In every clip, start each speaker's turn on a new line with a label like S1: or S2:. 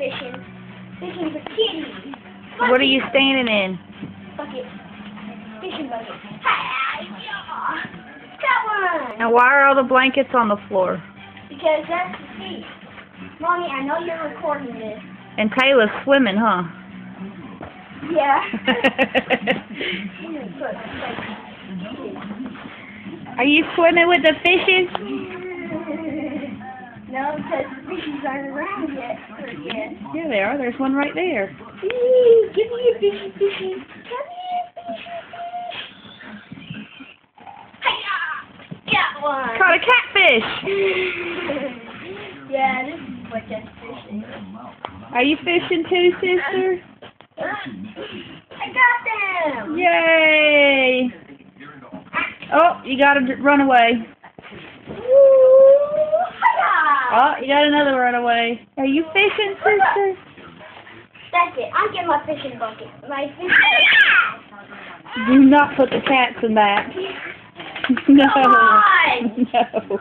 S1: fishing. Fishing for kitties.
S2: What are you standing in?
S1: Bucket. Fishing bucket. Hey, yeah. One.
S2: And why are all the blankets on the floor?
S1: Because that's the sea. Mommy, I know you're recording this.
S2: And Taylor's swimming, huh?
S1: Yeah.
S2: Are you swimming with the fishes?
S1: no, because the fishes aren't around yet. yet.
S2: Yeah, they are. There's one right there.
S1: Eee, give me a fishy fishy. Come here, fishy fish. Hiya! Got one.
S2: Caught a catfish.
S1: yeah, this is what that fish is.
S2: Are you fishing too, sister?
S1: I got them.
S2: Yay! Oh, you gotta run away.
S1: Ooh, hiya!
S2: Oh, you got another runaway. Are you fishing, sister?
S1: That's it. I'm getting my fishing bucket. My fishing bucket.
S2: Do not put the cats in that. No.
S1: Come on.
S2: No.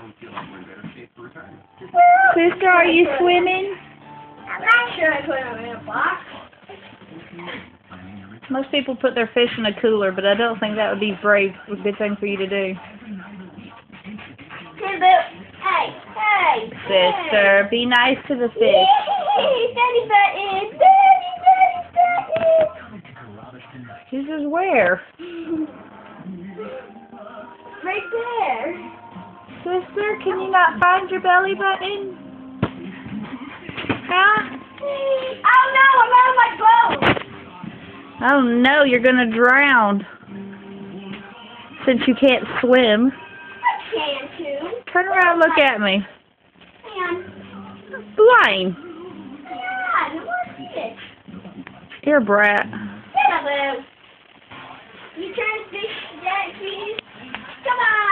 S2: Sister, are you swimming?
S1: I'm not sure I put them in a box.
S2: Most people put their fish in a cooler, but I don't think that would be brave, a good thing for you to do. Sister, be nice to the fish.
S1: Daddy button. Daddy, Daddy button.
S2: This is where?
S1: Right there.
S2: Sister, can you not find your belly button? Huh?
S1: Oh no, I'm out of my boat.
S2: Oh no, you're gonna drown. Since you can't swim.
S1: I can too.
S2: Turn around and look at me
S1: mine. Here,
S2: brat.
S1: Yeah,
S2: you turn this,
S1: that, please. Come on.